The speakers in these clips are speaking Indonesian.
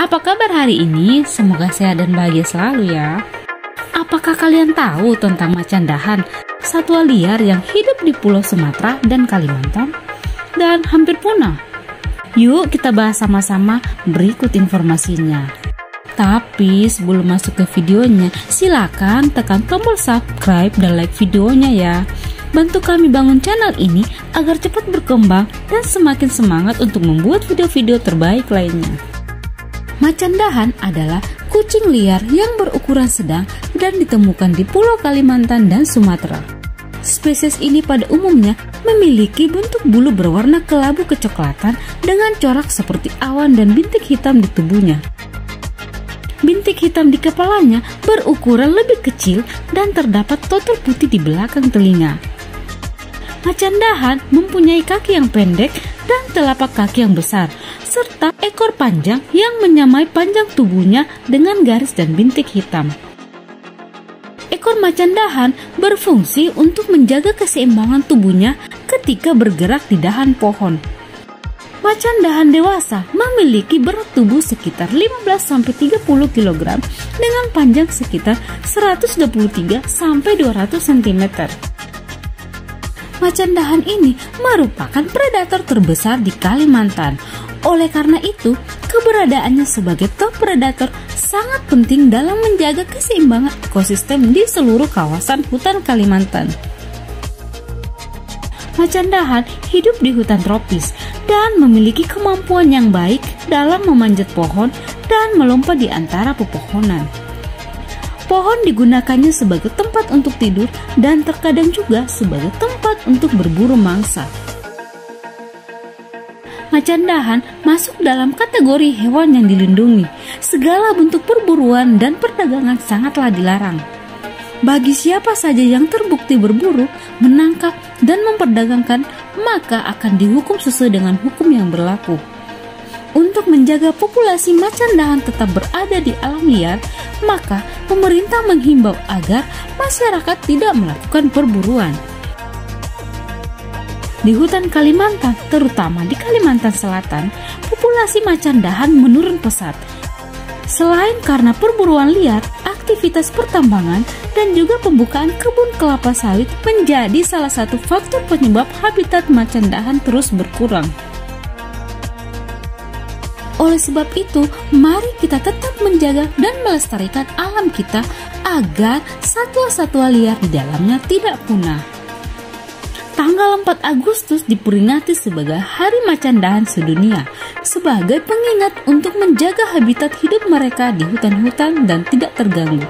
Apa kabar hari ini? Semoga sehat dan bahagia selalu ya. Apakah kalian tahu tentang macan dahan, satwa liar yang hidup di Pulau Sumatera dan Kalimantan dan hampir punah? Yuk kita bahas sama-sama berikut informasinya. Tapi sebelum masuk ke videonya, silakan tekan tombol subscribe dan like videonya ya. Bantu kami bangun channel ini agar cepat berkembang dan semakin semangat untuk membuat video-video terbaik lainnya. Macan dahan adalah kucing liar yang berukuran sedang dan ditemukan di Pulau Kalimantan dan Sumatera. Spesies ini pada umumnya memiliki bentuk bulu berwarna kelabu kecoklatan dengan corak seperti awan dan bintik hitam di tubuhnya. Bintik hitam di kepalanya berukuran lebih kecil dan terdapat total putih di belakang telinga. Macan dahan mempunyai kaki yang pendek dan telapak kaki yang besar, serta ekor panjang yang menyamai panjang tubuhnya dengan garis dan bintik hitam. Ekor macan dahan berfungsi untuk menjaga keseimbangan tubuhnya ketika bergerak di dahan pohon. Macan dahan dewasa memiliki berat tubuh sekitar 15-30 kg dengan panjang sekitar 123-200 cm. Macan dahan ini merupakan predator terbesar di Kalimantan. Oleh karena itu, keberadaannya sebagai top predator sangat penting dalam menjaga keseimbangan ekosistem di seluruh kawasan hutan Kalimantan. Macan dahan hidup di hutan tropis dan memiliki kemampuan yang baik dalam memanjat pohon dan melompat di antara pepohonan. Pohon digunakannya sebagai tempat untuk tidur dan terkadang juga sebagai tempat untuk berburu mangsa. Macan dahan masuk dalam kategori hewan yang dilindungi. Segala bentuk perburuan dan perdagangan sangatlah dilarang. Bagi siapa saja yang terbukti berburu, menangkap, dan memperdagangkan, maka akan dihukum sesuai dengan hukum yang berlaku. Untuk menjaga populasi macan dahan tetap berada di alam liar, maka pemerintah menghimbau agar masyarakat tidak melakukan perburuan. Di hutan Kalimantan, terutama di Kalimantan Selatan, populasi macan dahan menurun pesat. Selain karena perburuan liar, aktivitas pertambangan dan juga pembukaan kebun kelapa sawit menjadi salah satu faktor penyebab habitat macan dahan terus berkurang. Oleh sebab itu, mari kita tetap menjaga dan melestarikan alam kita agar satwa-satwa liar di dalamnya tidak punah. Tanggal 4 Agustus diperingati sebagai Hari Macan Dahan Sedunia sebagai pengingat untuk menjaga habitat hidup mereka di hutan-hutan dan tidak terganggu.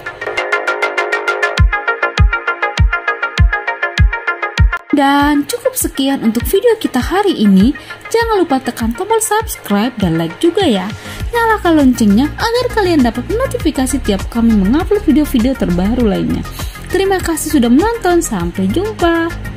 Dan cukup sekian untuk video kita hari ini. Jangan lupa tekan tombol subscribe dan like juga ya. Nyalakan loncengnya agar kalian dapat notifikasi tiap kami mengupload video-video terbaru lainnya. Terima kasih sudah menonton. Sampai jumpa.